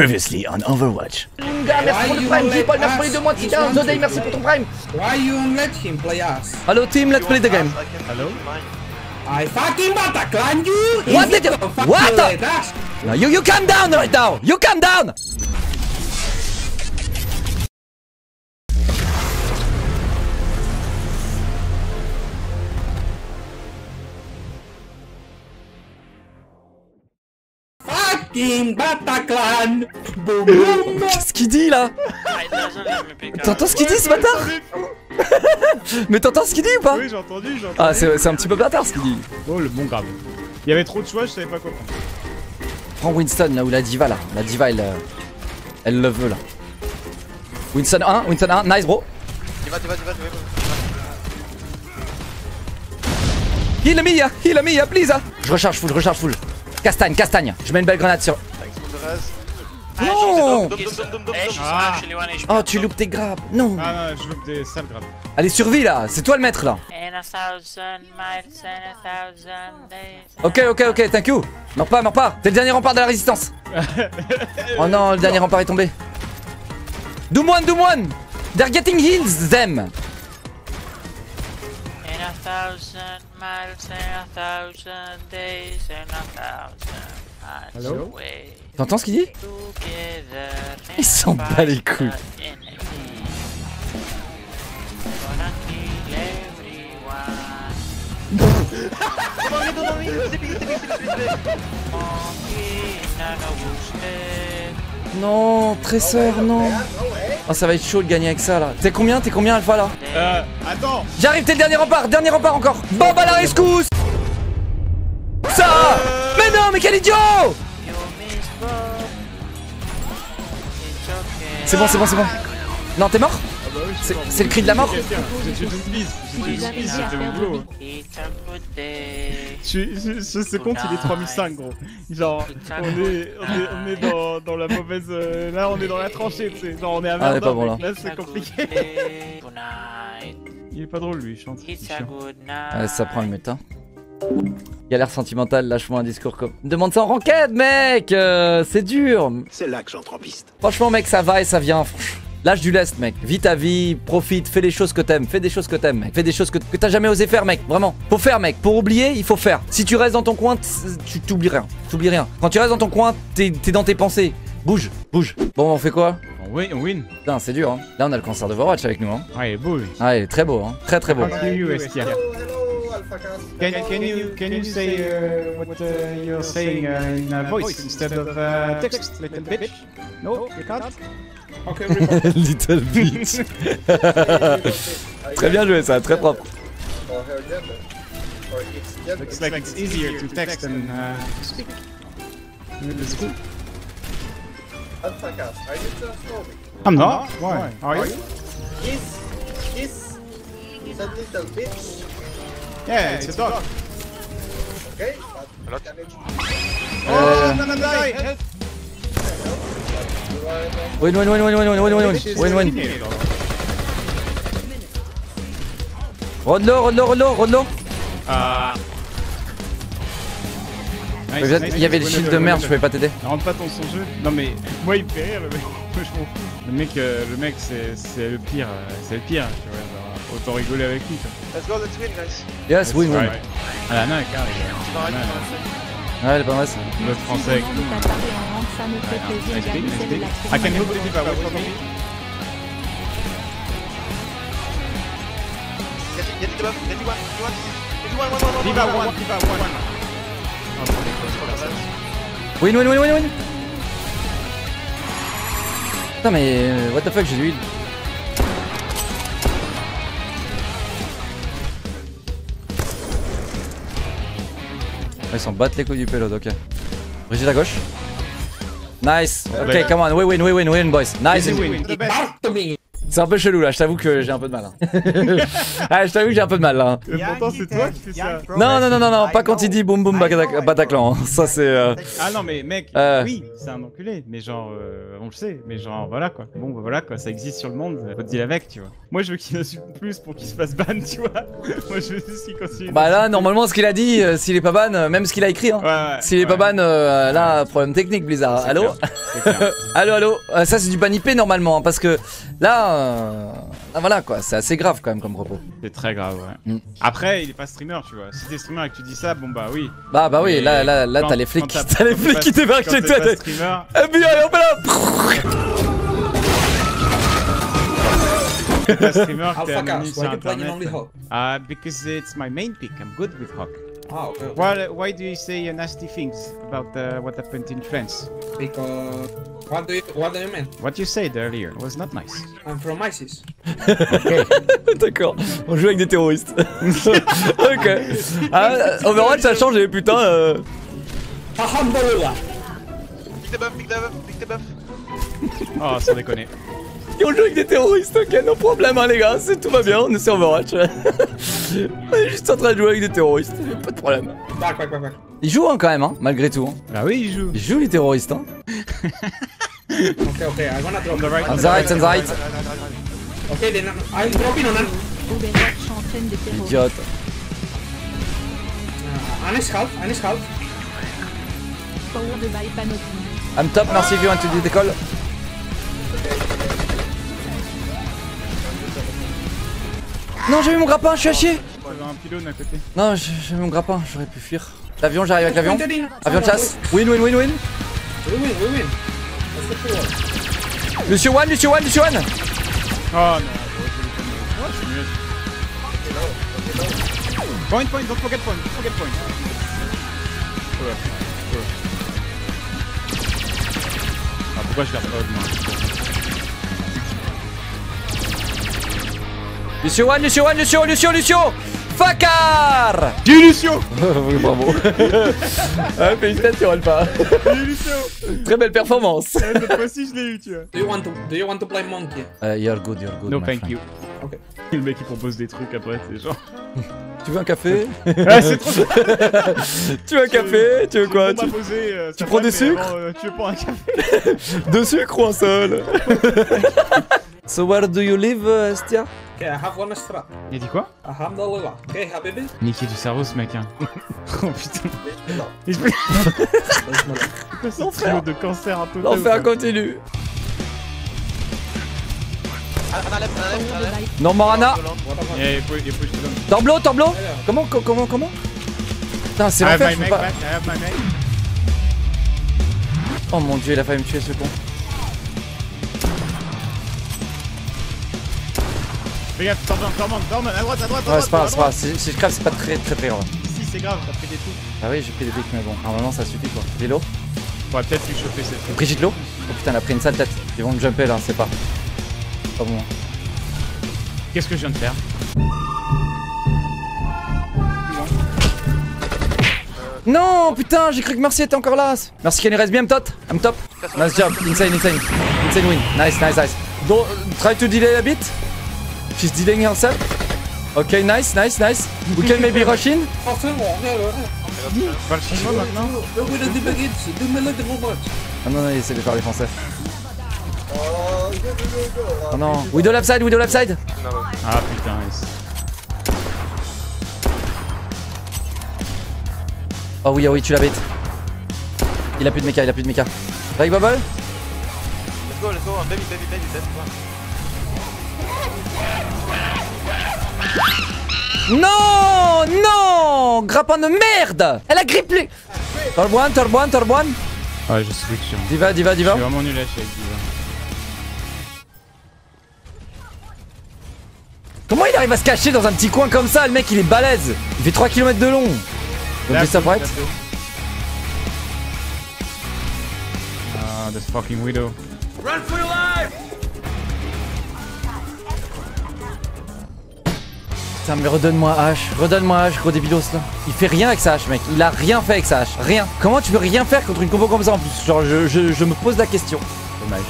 Previously on Overwatch. Lunga, merci pour le prime, let merci pour les deux mois de use soutien, one Zodey, to merci pour ton prime. Why you won't let him play us? Hello team, let's play the game. Hello? I fucking Bataclan you! What If did you- don't fucking what the- let No, you, you calm down right now, you calm down. Fucking Bataclan! Boum boum! Qu'est-ce qu'il dit là T'entends ce qu'il dit ce bâtard Mais t'entends ce qu'il dit ou pas Oui, j'ai entendu, j'ai entendu. Ah, c'est c'est un petit peu bâtard ce qu'il dit. Oh, le bon grave. Il y avait trop de choix, je savais pas quoi prendre. Prends Winston là où la diva là. La diva elle, euh, elle le veut là. Winston 1, Winston 1, nice bro. Tu vas, tu vas, tu vas, tu vas. Heal me, ya, heal me, please. ah. Je recharge full, je recharge full. Castagne, castagne. Je mets une belle grenade sur. Rase. Non. Ah, Oh, tu loupes tes grappes. Non. ah non, je loupe des sales. Allez, survie là. C'est toi le maître là. Ok, ok, ok, thank you. Meurs pas, meurs pas. T'es le dernier rempart de la résistance. oh non, le dernier rempart est tombé. Doom one, Doom one. They're getting heals, them. Thousand miles and a thousand days and a thousand miles Hello? T'entends ce qu'il dit? Il s'en bat les couilles. Non, tresseur, non. Oh, ça va être chaud de gagner avec ça là. T'es combien T'es combien Alpha là Euh, attends J'arrive, t'es le dernier rempart, dernier rempart encore. Bob à la rescousse Ça Mais non, mais quel idiot. C'est bon, c'est bon, c'est bon. Non, t'es mort C'est le cri de la mort. Je, je, je sais compte, il est 3005 gros. Genre, on est, on est, on est dans, dans la mauvaise. euh, là, on est dans la tranchée, tu sais. Genre, on est à Ah, on est Verdun, pas bon, là. Là, c'est compliqué. Il est pas drôle lui, il chante. It's c'est a chiant. good Ouais, night. ça prend une minute, hein. Galère sentimentale, lâche-moi un discours comme. Demande ça en ranked, mec euh, C'est dur C'est là que j'entre en piste. Franchement, mec, ça va et ça vient. franch- Lâche du lest, mec. Vis ta vie, profite, fais les choses que t'aimes. Fais des choses que t'aimes, mec. Fais des choses que, que t'as jamais osé faire, mec. Vraiment. Faut faire, mec. Pour oublier, il faut faire. Si tu restes dans ton coin, tu t'oublies rien. T'oublies rien. Quand tu restes dans ton coin, t'es dans tes pensées. Bouge, bouge. Bon, on fait quoi? On win, on win. Putain, c'est dur, hein. Là, on a le concert de Overwatch avec nous, hein. Ouais, il est beau lui. Ah, il est très beau, hein. Très, très beau. Fuck you, Can, can you can you say uh, what uh, you're saying uh, in uh, voice instead of uh, text, little bitch? No, you can't. Okay, Little bitch. très bien joué, ça. Très propre. Looks like it's easier to text than uh, to speak. Let's go. I'm not. Why? Are you? Yeah, it's a dog. Oh, no, no, die! Help! Win, win, win, win, win, win, win, win, win, win, win. Rodelo, Rodelo, Rodelo, Rodelo. Ah. Nice, nice, Il y avait le shield de merde, je pouvais pas t'aider. Rentre pas dans son jeu. Non mais moi il me fait rire le mec. Je m'en fous. Le mec, euh, le mec c'est c'est le pire, euh, c'est le pire. Tu vois, autant rigoler avec lui. Quoi. Let's go, let's win, guys. Yes, win, win. Ouais. Ah la nain, car les gars. Pareil, Ouais, Ouais, elle est pas mal français avec nous. C'est de big. la I can move the diva, wait for me. Y'a y'a du kebab, y'a du one, du one. Y'a du one, one, one, one, Diva one, one, diva one. Win, win, win, win, win. Putain, mais euh, what the fuck, j'ai du heal. Ils s'en battent les couilles du payload, ok. Brigitte à gauche. Nice. Ok, come on, we win, we win, we win, boys. Nice. Easy win, C'est un peu chelou là, je t'avoue que j'ai un peu de mal. hein. ah, je t'avoue que j'ai un peu de mal là. hein. Et pourtant, c'est toi qui fais ça. Non, non, non, non, non, pas quand il dit boum boum Batac- Bataclan. hein. Ça c'est. euh, Ah non, mais mec, Euh. oui, c'est un enculé, mais genre, euh, on le sait, mais genre, voilà quoi. Bon, bah voilà quoi, ça existe sur le monde, faut te deal avec, tu vois. Moi, je veux qu'il insulte plus pour qu'il se fasse ban, tu vois. Moi, je veux juste qu'il continue. Bah là, normalement, ce qu'il a dit, euh, s'il est pas ban, même ce qu'il a écrit, hein. Ouais, ouais. S'il est pas ban, euh, là, problème technique, Blizzard. Allô clair, c'est clair. Allô, allô Euh, Ça, c'est du ban IP normalement, parce que là, euh, là, voilà quoi, c'est assez grave quand même comme propos. C'est très grave, ouais. Mm. Après, il est pas streamer, tu vois. Si t'es streamer et que tu dis ça, bon bah oui. Bah, bah oui, Mais là, là, là, t'as les flics, t'as les flics pas- qui débarquent chez toi. streamer, FBI, hop là t'es pas streamer, anonyme Cast, sur why you playing internet. only Hawk? Ah, because it's my main pick. I'm good with Hawk. Ah, okay. okay. Why, why do you say uh, nasty things about uh, what happened in France? Because what do you what do you mean? What you said earlier was not nice. I'm from ISIS. D'accord, on joue avec des terroristes. ok. Ah, Overwatch, ça a changé, putain. euh. Alhamdulillah. Pique tes buffs, pique tes buffs, pique tes buffs. Oh, sans déconner. Et on joue avec des terroristes, ok, no problème, hein, les gars, c'est tout va bien, on est sur Overwatch. on est juste en train de jouer avec des terroristes, pas de problème. Back, back, back, back. Ils jouent hein, quand même, hein, malgré tout. hein. Bah oui, il joue. Ils jouent les terroristes, hein. Okay, okay. I'm gonna drop. On the right, On the right, on the right. Okay, then I'm dropping on an. Idiote. uh, an half, an half. By Panoply. I'm top, merci if you want to Non, j'ai mis mon grappin, je suis à chier. T'avais un pylône à côté. Non, j'ai mis mon grappin, j'aurais pu fuir. L'avion, j'arrive avec l'avion. Avion de chasse. Win, win, win, win. Win, win. That's the free one. Lucio One, Lucio One. Oh non, je suis nul. Point, point, don't forget point, don't forget point. Ouais, ouais. Ah, pourquoi je garde pas moi Lucio One, Lucio One, Lucio, Lucio, Lucio. Fakar J'ai Lucio Oui, bravo. ah, félicitations, Alpha. J'ai Lucio Très belle performance. Cette fois-ci, je l'ai eu, tu vois. Do you want to do you want to play monkey? Uh, you're good, you're good. No, my thank friend. you. Ok. Le mec, il propose des trucs après, c'est genre. Tu veux un café? Ah, c'est trop Tu veux un café? Tu veux quoi? tu... poser, euh, tu prends des sucres avant, euh, Tu veux prendre un café? Deux sucres ou un seul? So where do you live, uh, Estia Okay, I have one strap. Il a dit quoi Alhamdulillah. Okay, habibi. Niquer du cerveau, ce mec, hein. oh putain. Bismillah. son kilo de cancer un peu. L'enfer continue. Non, Morana. Donne. Torblo, Torblo Comment, co- comment, comment Putain, c'est l'enfer, je peux pas... Oh mon dieu, il a failli me tuer ce con. Fais gaffe, Torban, Torban, à droite, à droite, à Ouais, c'est pas c'est pas. Si si je crève, c'est pas très très très grave. Si, c'est grave, t'as pris des trucs. Ah oui, j'ai pris des briques, mais bon, normalement ça suffit quoi. On va peut-être lui choper cette fois. Brigitte Lo Oh putain, elle a pris une sale tête. Ils vont me jumper là, c'est pas. Pas bon. Qu'est-ce que je viens de faire Non, putain, j'ai cru que Mercy était encore là. Merci qu'elle reste bien, tot. I'm top. Nice job. Insane, insane. Insane win. Nice, nice, nice. Don't try to delay a bit. She's delaying herself. Okay, nice, nice, nice. We can maybe rush in. C'est. Ah non, non, il essaie de faire les français. Oh non. Widow left side, left side. Ah putain, yes. Oh oui, oh oui, tu l'as bait. Il a plus de mecha, il a plus de mecha. Drake Bubble? Let's go, let's go. Non Non Grappin de merde Elle a grippé Torboine, Torboine, Torboine Ouais, je switch. hein. Diva, Diva, Je Diva suis vraiment nul à chier avec Diva. Comment il arrive à se cacher dans un petit coin comme ça Le mec il est balèze Il fait 3 km de long Donc ça prête Ah, this fucking widow. Mais redonne-moi H, redonne-moi H gros débilos là Il fait rien avec sa H mec, il a rien fait avec sa H, rien Comment tu peux rien faire contre une combo comme ça en plus? Genre je, je, je me pose la question Dommage.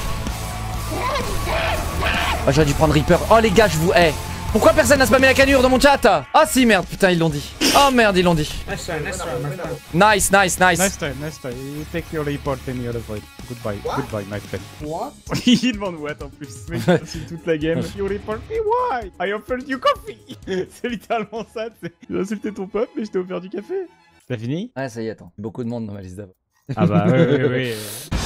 Oh, j'aurais dû prendre Reaper. Oh, les gars, je vous hais. Pourquoi personne n'a spammé la canure dans mon chat Ah si, merde, putain, ils l'ont dit. Oh merde, ils l'ont dit. Nice try, nice try, my friend. Nice, nice, nice. Nice time, nice time. You take your report the other side. Goodbye, What? goodbye, my friend. What? Il demande what en plus. Mais il insulte toute la game. You report me why? I offered you coffee. C'est littéralement ça. c'est- J'ai insulté ton peuple, mais je t'ai offert du café. T'as fini Ouais, ça y est, attends. Beaucoup de monde dans ma liste d'avant. Ah bah oui, oui, oui.